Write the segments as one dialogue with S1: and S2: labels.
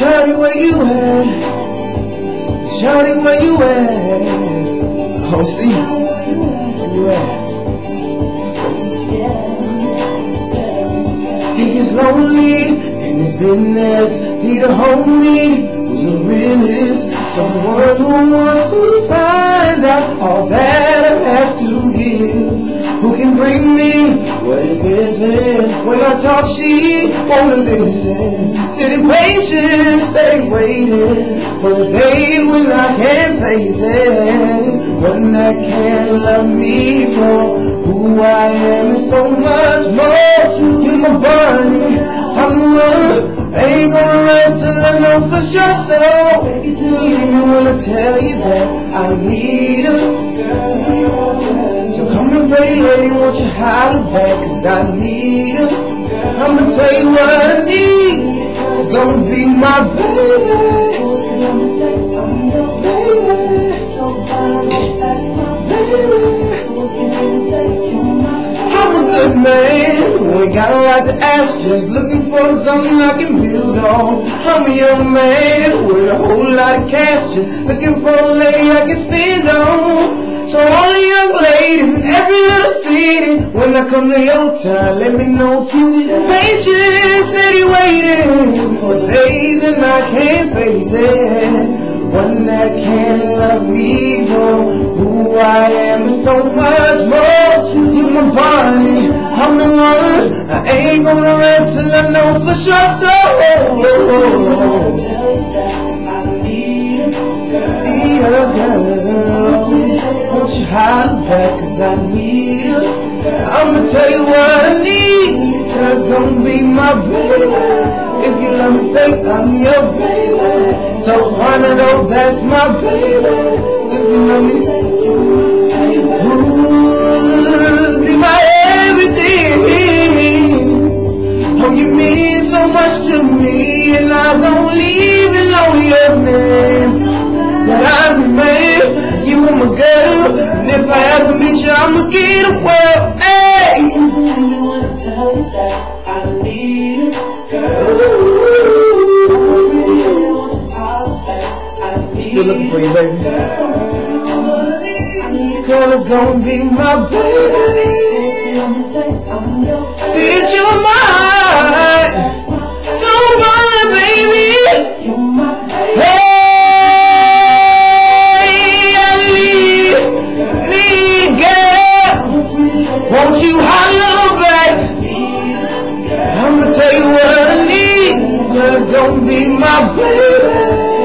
S1: where you at? Shawty, where you at? Oh, see, where you at? He gets lonely in his business. Need a homie who's the realist, Someone who wants to find out all that I have to give. When I talk, she wanna listen. Sitting patient, steady waiting for the day when I can face it. One that can love me for who I am and so much more. You're my bunny, I'm the one. I ain't gonna rest till I know for sure. So believe me when I tell you that I need play, lady, won't you holler back? Cause I need her. I'ma tell you what I need. It's gonna be my baby. Got a lot to ask, just looking for something I can build on. I'm a young man with a whole lot of cash, just looking for a lady I can spend on. So all the young ladies in every little city, when I come to your town, let me know you patient, steady waiting for days and I can't face it. One that can love me for who I am and so much more. You my Barney, I'm the one. I ain't gonna rest till I know for sure. So need a girl. Won't you holler back? Cause I need her. I'ma tell you what I need. Girl's gonna be my baby. If you love me, say I'm your baby. So wanna know that's my baby. If you love me, ooh, be my everything. Oh, you mean so much to me, and I don't even know your name. That I remain, you are my girl. And if I ever meet you, I'ma get a world. Hey. Still looking for you, baby. Girl, it's gonna be my baby. Be my baby.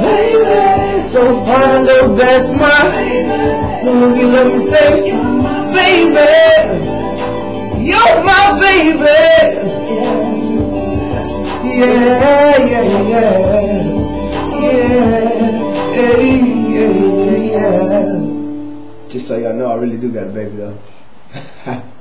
S1: Baby, so far to know that's my. So you let me say, baby, you're my baby. Yeah, yeah, yeah, yeah, yeah, yeah, yeah. Just so y'all know, I really do got a baby though.